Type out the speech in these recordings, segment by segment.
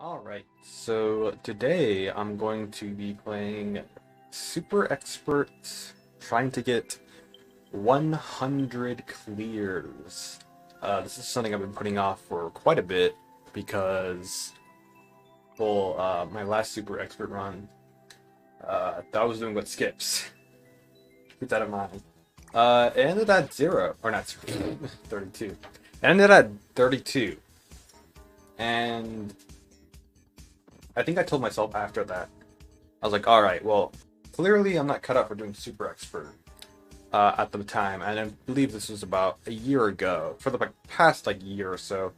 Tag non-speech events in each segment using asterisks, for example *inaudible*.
Alright, so today I'm going to be playing Super Expert, trying to get 100 clears. Uh, this is something I've been putting off for quite a bit because, well, uh, my last Super Expert run, uh, that was doing what skips. *laughs* Keep that in mind. Uh, it ended at zero, or not zero, 32. It ended at 32. And I think I told myself after that, I was like, all right, well, clearly I'm not cut out for doing super expert uh, at the time, and I believe this was about a year ago. For the past like year or so,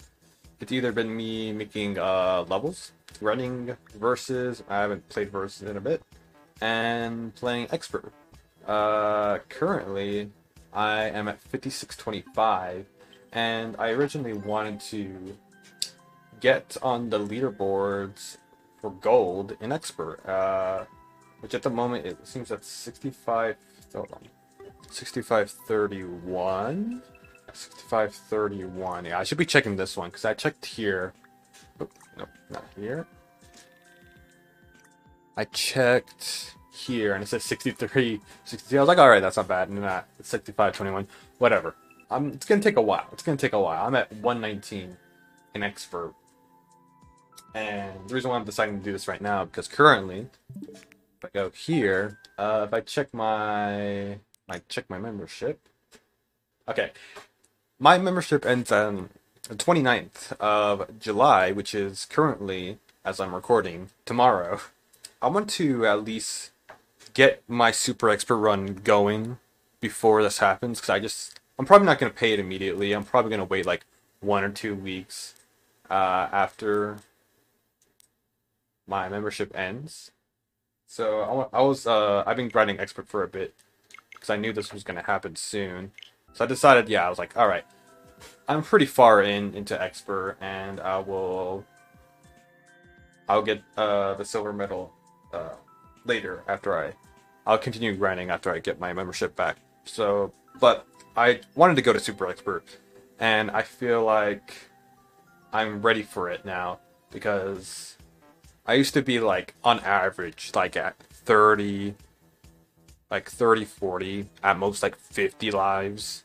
it's either been me making uh, levels, running versus. I haven't played versus in a bit, and playing expert. Uh, currently, I am at 5625, and I originally wanted to get on the leaderboards for gold in expert, uh, which at the moment it seems at 65. Hold on, 6531. 6531. Yeah, I should be checking this one because I checked here. Oh, nope, not here. I checked here and it says 63, 60. I was like, all right, that's not bad. And not it's 65, 21, whatever. Um, it's gonna take a while. It's gonna take a while. I'm at 119 in expert. And the reason why I'm deciding to do this right now because currently, if I go here, uh, if I check my, I check my membership. Okay, my membership ends on the 29th of July, which is currently, as I'm recording, tomorrow. I want to at least get my super expert run going before this happens because I just I'm probably not going to pay it immediately. I'm probably going to wait like one or two weeks uh, after my membership ends. So I, I was uh, I've been grinding expert for a bit because I knew this was going to happen soon. So I decided, yeah, I was like, all right, I'm pretty far in into expert, and I will I'll get uh, the silver medal uh, later after I I'll continue grinding after I get my membership back. So, but I wanted to go to super expert, and I feel like I'm ready for it now because I used to be like on average like at 30 like 30 40 at most like 50 lives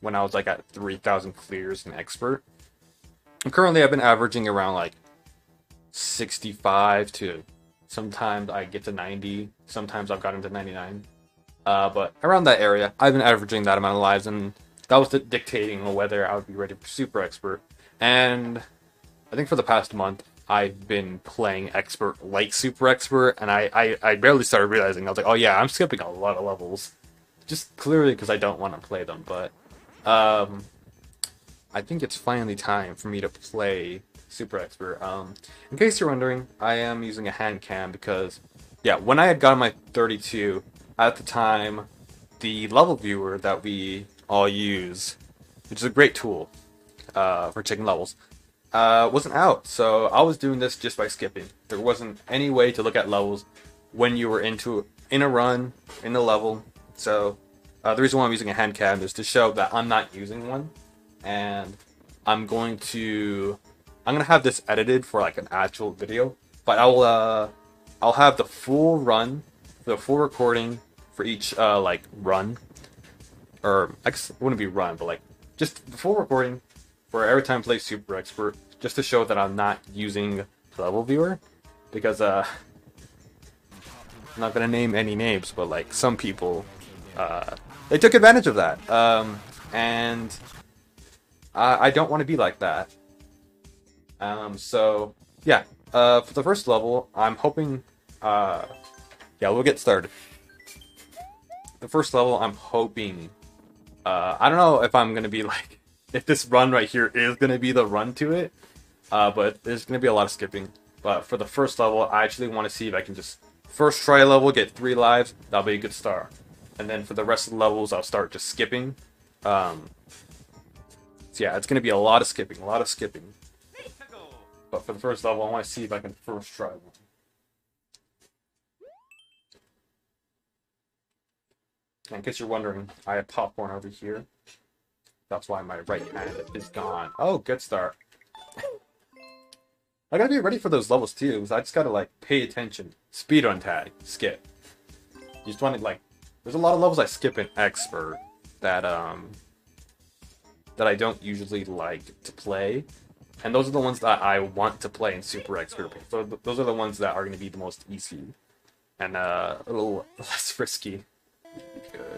when I was like at 3000 clears in expert. And currently I've been averaging around like 65 to sometimes I get to 90, sometimes I've gotten to 99. Uh, but around that area, I've been averaging that amount of lives, and that was dictating whether I would be ready for super expert. And I think for the past month, I've been playing expert like super expert, and I, I, I barely started realizing I was like, oh yeah, I'm skipping a lot of levels, just clearly because I don't want to play them. But um, I think it's finally time for me to play super expert. Um, in case you're wondering, I am using a hand cam because yeah, when I had gotten my 32 at the time, the level viewer that we all use, which is a great tool uh, for checking levels uh, wasn't out. So I was doing this just by skipping. There wasn't any way to look at levels when you were into in a run in the level. So uh, the reason why I'm using a hand cam is to show that I'm not using one, and I'm going to I'm gonna have this edited for like an actual video. But I'll uh, I'll have the full run, the full recording for each uh, like run, or I guess it wouldn't be run, but like just the full recording for every time I play Super Expert, just to show that I'm not using Level Viewer, because uh, I'm not gonna name any names, but like some people, uh, they took advantage of that, um, and I, I don't want to be like that. Um, so yeah, uh, for the first level, I'm hoping, uh, yeah, we'll get started. The first level, I'm hoping, uh, I don't know if I'm gonna be *laughs* like if this run right here is going to be the run to it. Uh, but there's going to be a lot of skipping. But for the first level, I actually want to see if I can just first try level, get three lives. That'll be a good start. And then for the rest of the levels, I'll start just skipping. Um, so yeah, it's going to be a lot of skipping, a lot of skipping. But for the first level, I want to see if I can first try one. In case you're wondering, I have popcorn over here. That's why my right hand is gone. Oh, good start. I gotta be ready for those levels too, because I just gotta like pay attention. Speed on tag, skip. You just want to like, there's a lot of levels I skip in expert that um that I don't usually like to play, and those are the ones that I want to play in super expert. So th- those are the ones that are going to be the most easy and uh, a little *laughs* less risky. Good.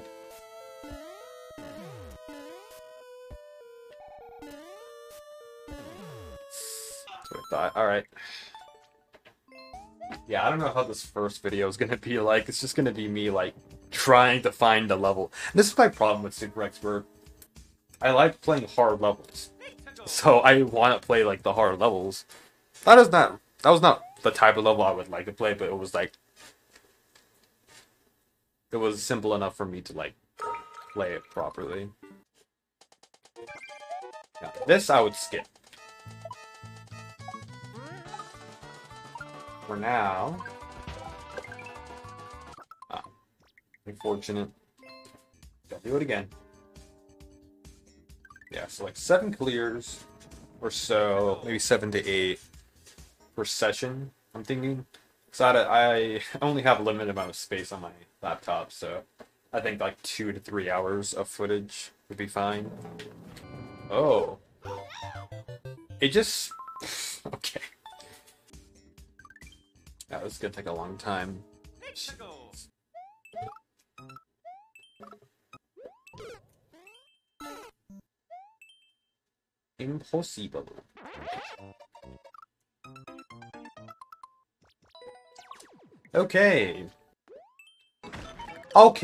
Thought. All right. Yeah, I don't know how this first video is gonna be like. It's just gonna be me like trying to find a level. And this is my problem with Super Expert. I like playing hard levels, so I want to play like the hard levels. That is not that was not the type of level I would like to play, but it was like it was simple enough for me to like play it properly. Yeah, this I would skip. For now. Ah, unfortunate. Gotta do it again. Yeah, so like seven clears or so, maybe seven to eight per session, I'm thinking. So I, I *laughs* only have a limited amount of space on my laptop, so I think like two to three hours of footage would be fine. Oh. It just... *laughs* okay. That was gonna take a long time. Impossible. Okay. Okay.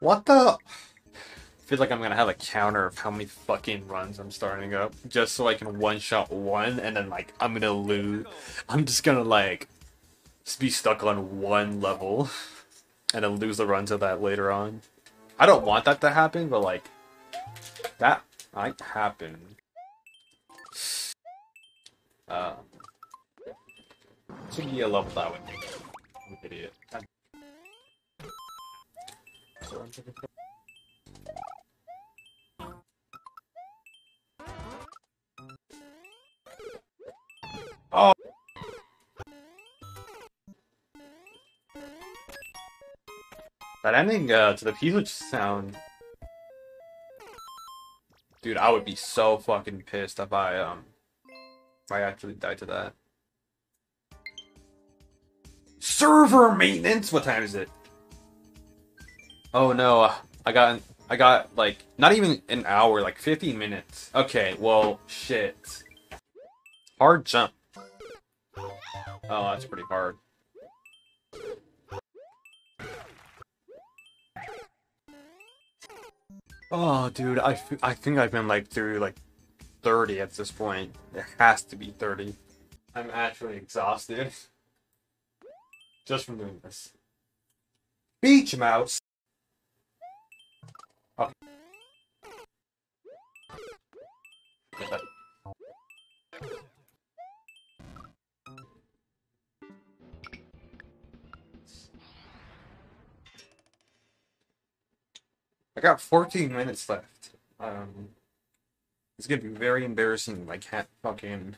What the? Feel like I'm gonna have a counter of how many fucking runs I'm starting up just so I can one shot one and then like I'm gonna lose. I'm just gonna like just be stuck on one level *laughs* and then lose the run to that later on. I don't want that to happen, but like that might happen. Um, should be a level that would make I'm an idiot. I'm Oh. That ending uh, to the Peach sound. Dude, I would be so fucking pissed if I um if I actually died to that. Server maintenance. What time is it? Oh no, uh, I got I got like not even an hour, like 50 minutes. Okay, well, shit. Hard jump. Oh, that's pretty hard. Oh, dude, I, I think I've been like through like 30 at this point. It has to be 30. I'm actually exhausted. *laughs* Just from doing this. Beach mouse! Oh. I got 14 minutes left. Um, it's gonna be very embarrassing. I can't fucking.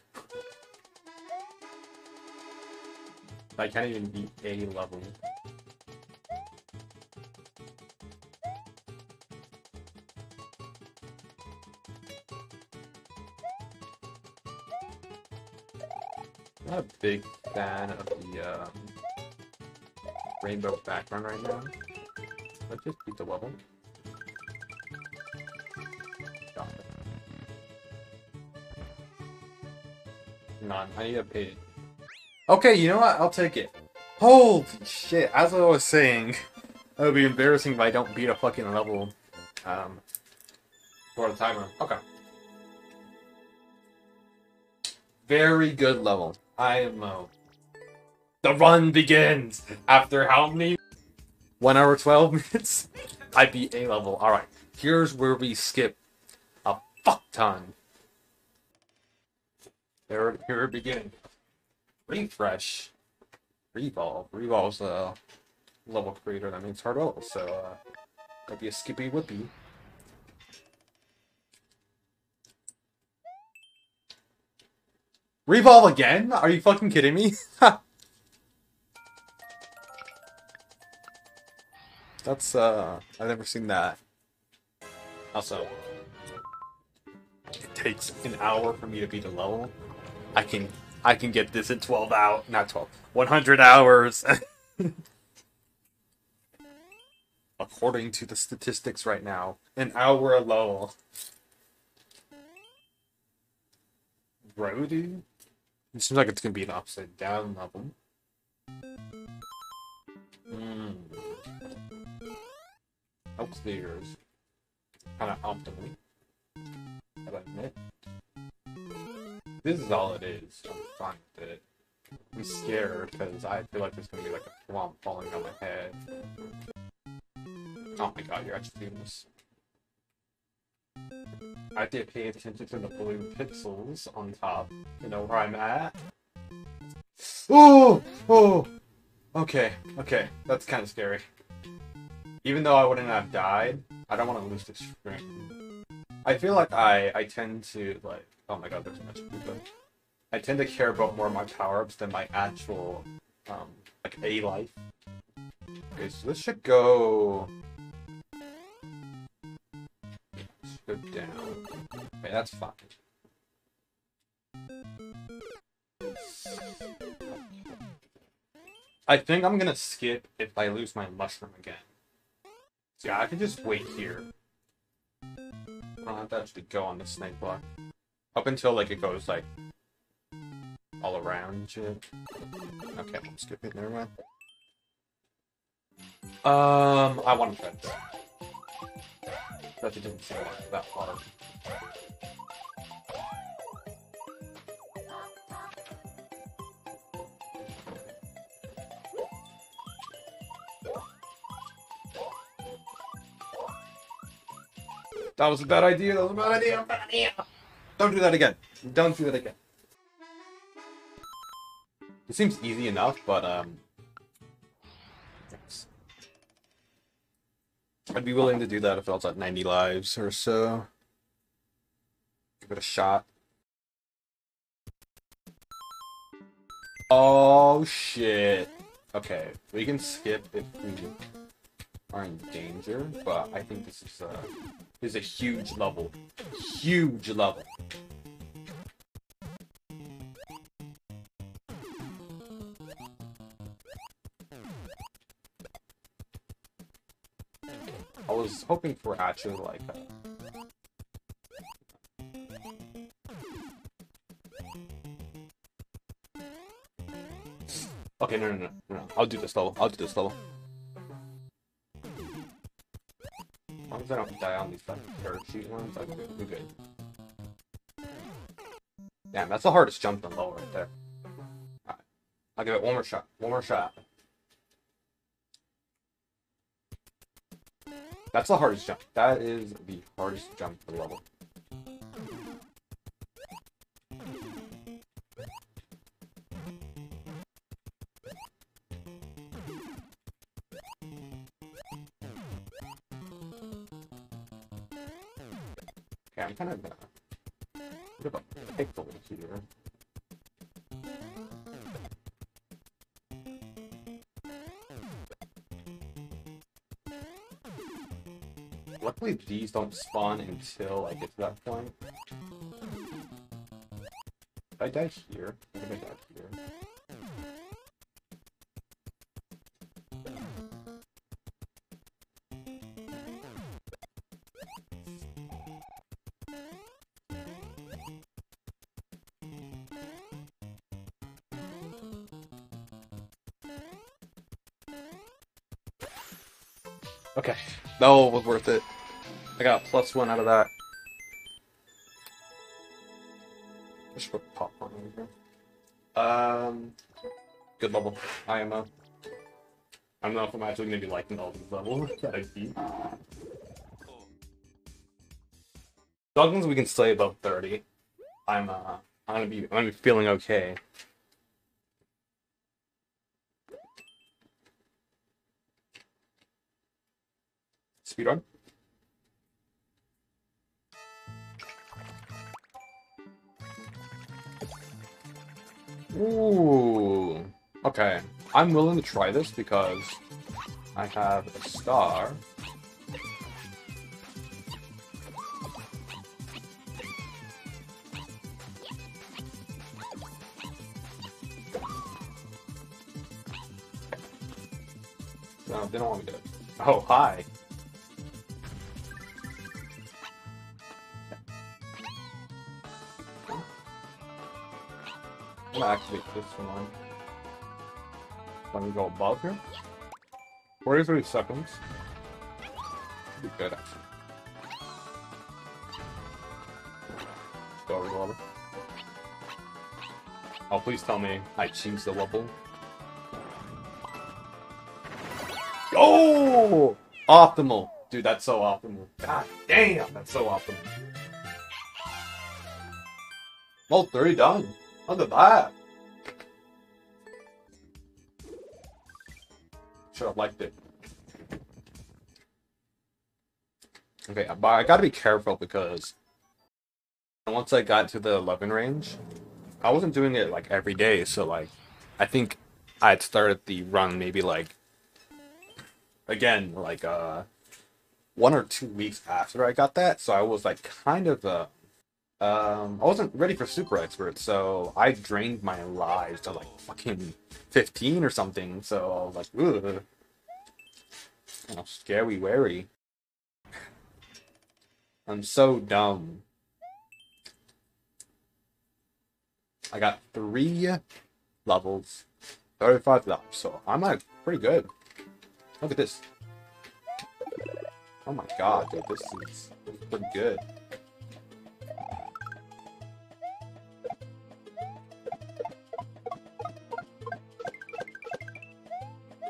I can't even beat A level. Not a big fan of the um, rainbow background right now. Let's just beat the level. None. I need a page. Okay, you know what? I'll take it. Holy shit! As I was saying, *laughs* it would be embarrassing if I don't beat a fucking level. Um, for the timer. Okay. Very good level. I IMO. The run begins after how many? One hour twelve *laughs* minutes. I beat A level. All right. Here's where we skip a fuck ton. Here we begin. Refresh. Revolve. Revolve's a level creator, that means hard level, so uh, that'd be a skippy whippy. Revolve again? Are you fucking kidding me? *laughs* That's, uh, I've never seen that. Also, it takes an hour for me to beat a level. I can, I can get this in 12 hours, not 12, 100 hours. *laughs* According to the statistics right now, an hour alone. Roadie? It seems like it's gonna be an upside down level. Hmm. Upstairs. Kinda optimally. I admit. This is all it is. I'm fine with it. I'm scared because I feel like there's gonna be like a swamp falling on my head. Oh my god, you're actually doing this. I to pay attention to the blue pixels on top. You know where I'm at? Oh! Oh! Okay, okay. That's kind of scary. Even though I wouldn't have died, I don't want to lose the strength. I feel like I, I tend to, like... Oh my god, there's so much food I tend to care about more my power-ups than my actual, um, like, A-life. Okay, so this should go... go down. Okay, that's fine. I think I'm gonna skip if I lose my mushroom again. So yeah, I can just wait here. I don't have to actually go on the snake block. Up until like it goes like all around shit. Okay, I'm skipping, never mind. Um, I want to try this. That didn't seem like that hard. That was a bad idea. That was a bad idea. Bad idea. Don't do that again. Don't do that again. It seems easy enough, but um, I'd be willing to do that if I was at 90 lives or so. Give it a shot. Oh shit. Okay, we can skip if we are in danger, but I think this is a, this is a huge level. Huge level. I was hoping for actually like a... Okay, no, no, no, no. I'll do this level. I'll do this level. I don't die on these parachute ones, I think we're good. Damn, that's the hardest jump in level right there. Alright. I'll give it one more shot. One more shot. That's the hardest jump. That is the hardest jump in level. Kind of bit of a here. Luckily, these don't spawn until I get to that point. If I die here, I'm gonna that was worth it. I got plus one out of that. I put popcorn in here. Um, good level. IMO. I don't know if I'm actually gonna be liking all these levels *laughs* I. Dogmas we can stay above 30. I'm uh I'm gonna be I'm gonna be feeling okay. Speedrun? Ooh. Okay. I'm willing to try this because I have a star. No, they don't want me to. Oh, hi. I'm gonna activate this one. Let me go above here. 43 seconds. Be good. Go over Oh, please tell me I changed the level. Oh! Optimal! Dude, that's so optimal. God damn, that's so optimal. Well, 30 done. Look at that. Should have liked it. Okay, but I gotta be careful because once I got to the 11 range, I wasn't doing it like every day, so like, I think I'd started the run maybe like, again, like uh, one or two weeks after I got that, so I was like kind of uh, um, I wasn't ready for super expert, so I drained my lives to like fucking 15 or something. So I was like, ugh. Of scary wary. I'm so dumb. I got three levels, 35 left, so I'm like pretty good. Look at this. Oh my god, dude, this is, this is pretty good.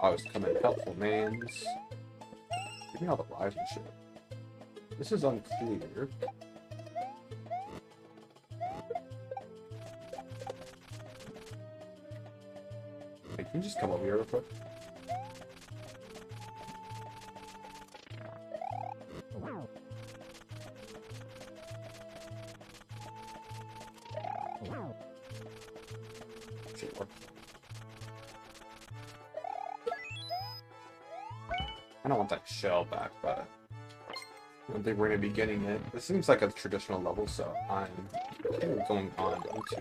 I was coming helpful names. Give me all the lives and shit. This is unclear. Can you just come over here real quick? Shit, I don't want that shell back, but I don't think we're going to be getting it. This seems like a traditional level, so I'm going on into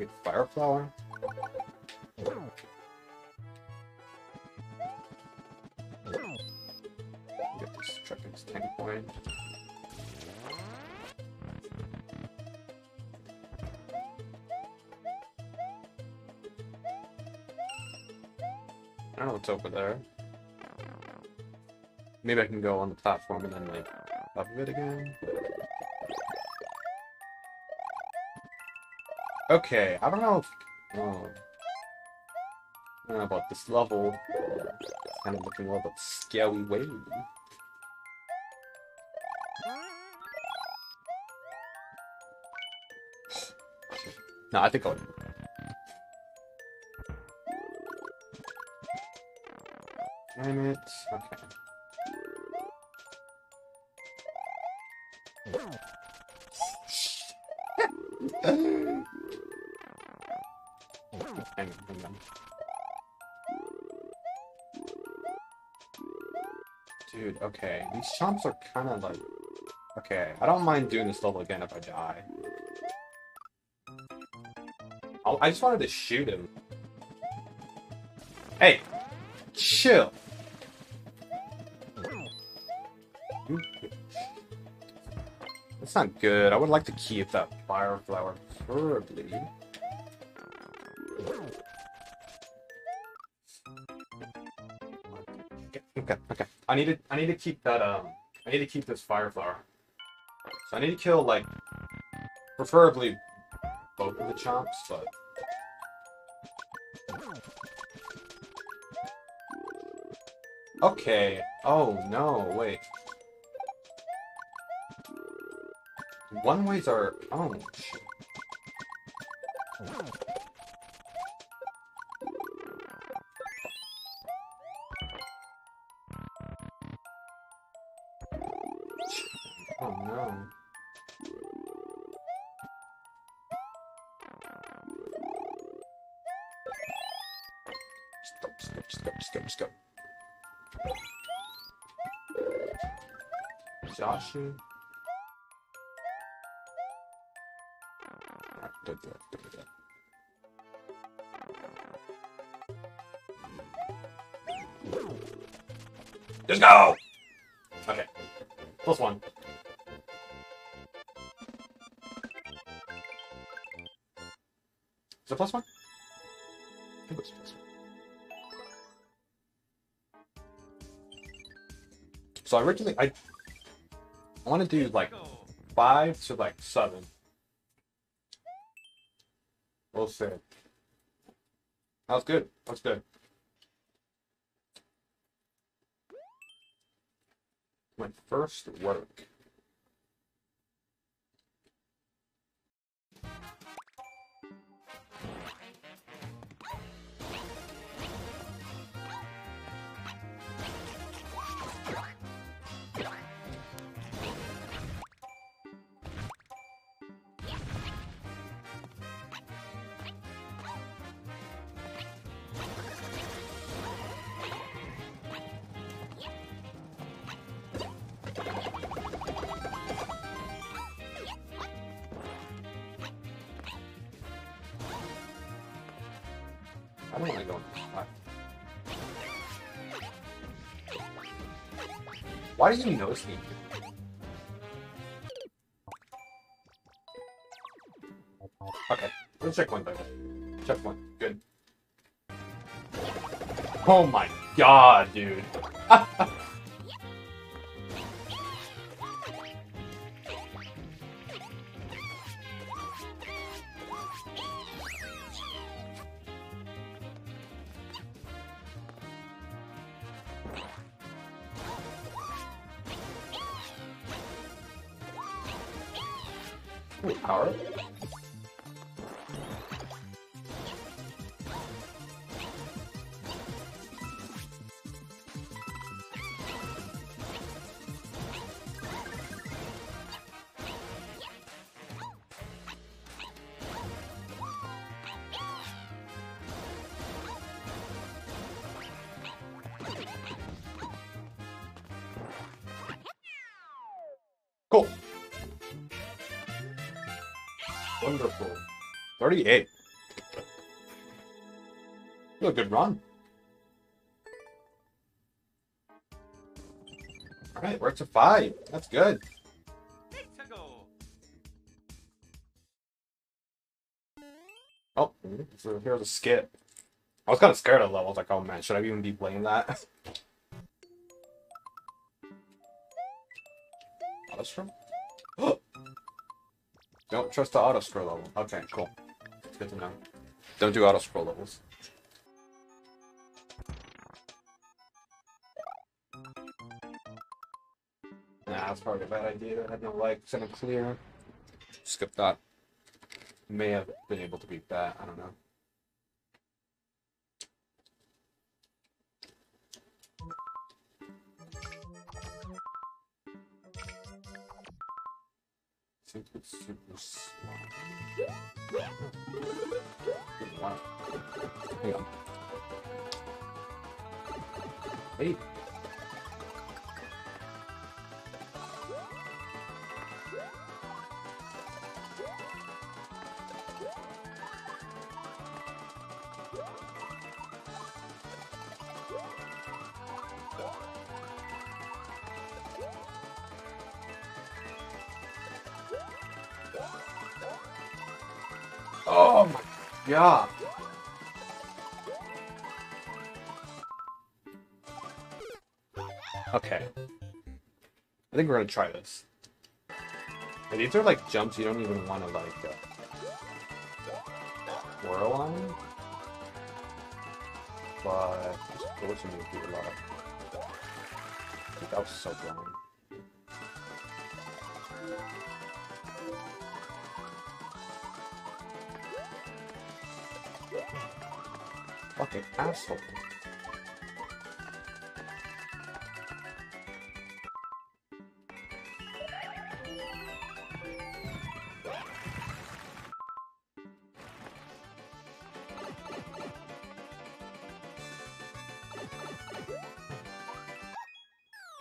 it. Fire flower. Get this check-ins 10 point. I don't know what's over there. Maybe I can go on the platform and then like up of it again. Okay, I don't know if oh, I don't know about this level. It's kind of looking a little bit scary way. no, I think I'll Damn it. Okay. Dude, okay. These chomps are kind of like... Okay, I don't mind doing this level again if I die. I'll, I just wanted to shoot him. Hey! Chill! That's not good. I would like to keep that fire flower, preferably. Okay, okay. I need to I need to keep that um I need to keep this fire flower. So I need to kill like preferably both of the chomps, but Okay. Oh no, wait. One ways are... Oh, shit. Oh, no. Stop, stop, stop, stop, stop. Joshua. Just go! Okay. Plus one. Is it plus one? I think it was plus one. So originally, I I want to do like five to like seven. We'll. That was good. That was good. My first work. Why do you know me? Okay, let's check one better. Check one. Good. Oh my god, dude. *laughs* Cool. Wonderful. 38. A good run. Alright, we're up to five. That's good. Oh, so here's a skip. I was kind of scared of levels. Like, oh man, should I even be playing that? *laughs* *gasps* Don't trust the auto scroll level. Okay, cool. Good to know. Don't do auto scroll levels. Nah, that's probably a bad idea. I had no likes and a clear. Skip that. May have been able to beat that. I don't know. Super, slow. Wow. Oh my god. Okay. I think we're gonna try this. And these are like jumps you don't even want to like uh, whirl on. But just forcing me to do a lot. That was so blind. fucking asshole.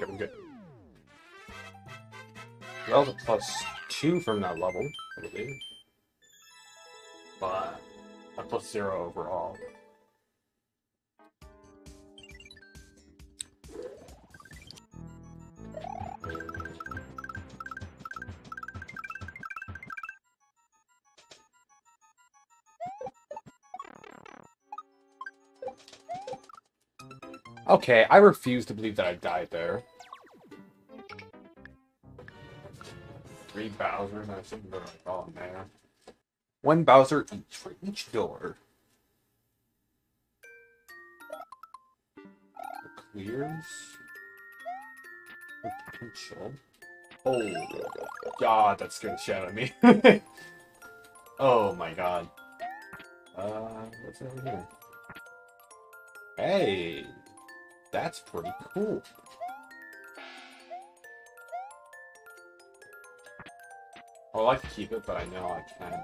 Okay, good. That plus two from that level, I believe. But a plus zero overall. Okay, I refuse to believe that I died there. Three Bowsers, I think they're like, oh man. One Bowser each for each door. Clears. Potential. Oh, God, that scared the shit out of me. *laughs* oh my god. Uh, what's over here? Hey! That's pretty cool. I like to keep it, but I know I can't.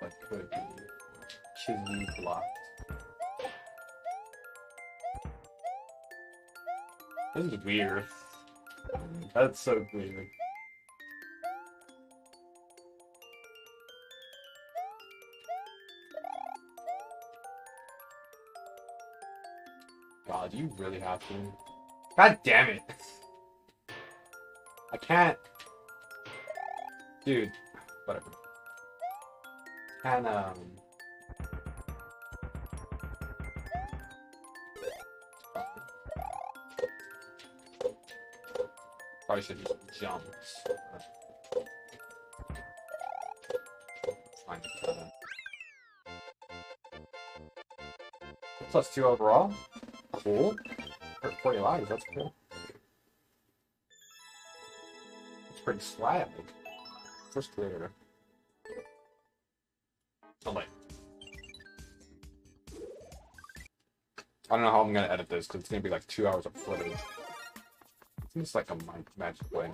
Tell could be Chizzy blocked. This is weird. That's so weird. God, you really have to? God damn it! I can't. Dude, whatever. Can um. Probably should just jump. Fine, Plus two overall. Cool. Hurt 40 lives, that's cool. It's pretty swag. First clear. I don't know how I'm gonna edit this because it's gonna be like two hours of footage. It's like a magic way.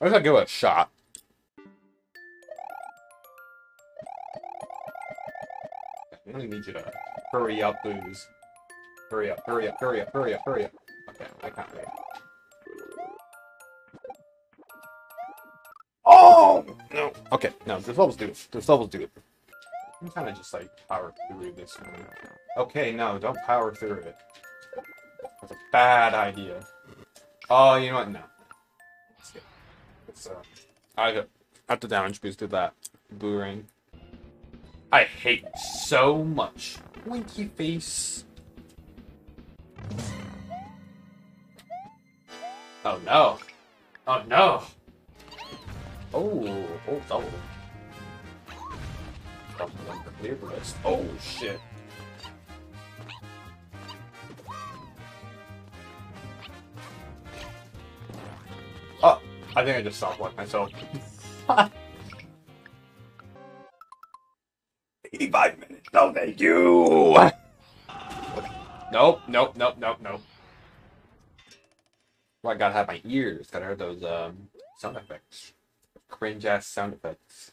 I gotta give it a shot. I really need you to hurry up, booze. Hurry up, hurry up, hurry up, hurry up, hurry up. Okay, I can't wait. Oh! No. Okay, no, this level's do it. This level's do it. I'm kind of just like power through this one. Okay, no, don't power through it. That's a bad idea. Oh, you know what? No. Let's get. Let's, uh, I got at the damage boosted that boomerang. I hate so much. Winky face. Oh no. Oh no. Oh, oh, double. The clear list. Oh shit. Oh, I think I just stopped one myself. *laughs* 85 minutes. No, thank you. Nope, nope, nope, nope, nope. Well, I gotta have my ears. Gotta hear those um sound effects. Cringe ass sound effects.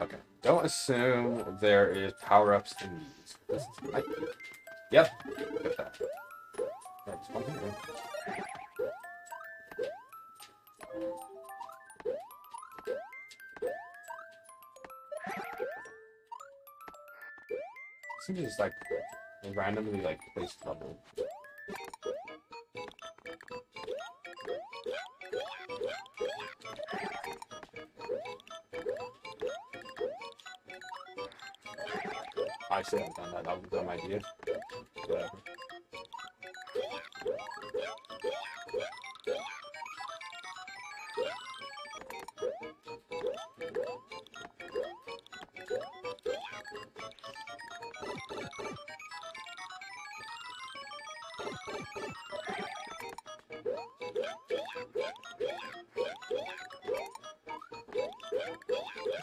Okay. Don't assume there is power ups in these. This is my Yep. Get that. That's one. Seems just like randomly like place trouble. I should have done that. That was a dumb idea. Whatever.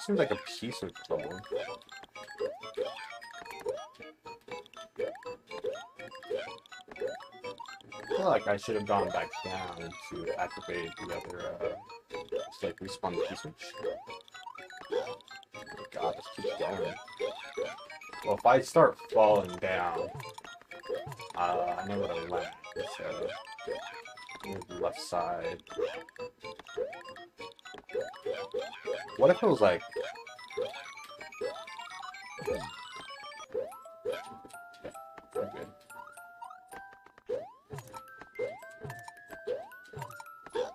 Seems like a piece of trouble. Like I should have gone back down to activate the other, uh, just like respawn the key switch. Oh God, this keeps going. Well, if I start falling down, uh, I know where land, so left side. What if it was like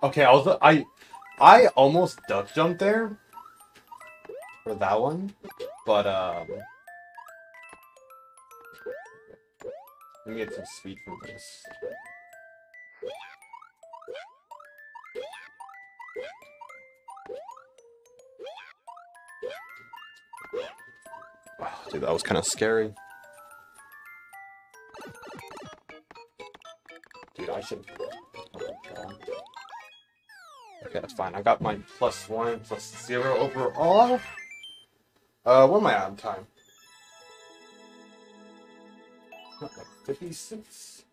Okay, I was I I almost duck jumped there for that one, but um let me get some speed from this. Oh, dude, that was kind of scary. Dude, I should. Okay, that's fine. I got my plus one, plus zero overall. Uh, what am I on time? Like 56?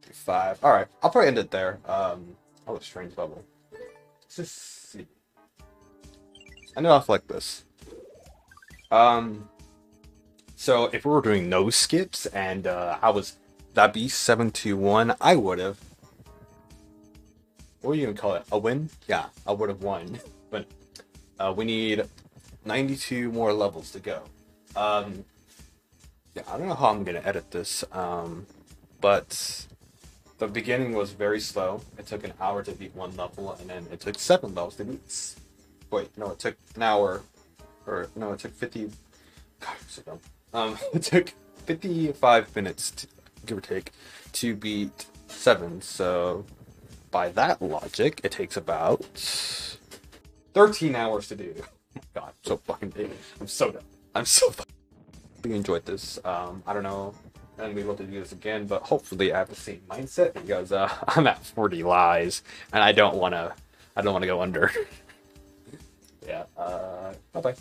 55. Alright, I'll probably end it there. Um, oh, a strange bubble. Let's just see. I know I like this. Um, so if we were doing no skips and uh, I was that'd be seven to one, I would have. What do you even call it? A win? Yeah, I would have won. *laughs* But uh, we need 92 more levels to go. Um, yeah, I don't know how I'm gonna edit this. Um, but the beginning was very slow. It took an hour to beat one level, and then it took seven levels to beat. Wait, no, it took an hour, or no, it took 50. God, so dumb. Um, *laughs* it took 55 minutes, to, give or take, to beat seven. So by that logic, it takes about 13 hours to do. *laughs* God, I'm so fucking big. I'm so dumb. I'm so fucking. We enjoyed this. Um, I don't know, and we will to do this again, but hopefully I have the same mindset because uh, *laughs* I'm at 40 lies, and I don't want to. I don't want to go under. *laughs* yeah. Uh, bye bye.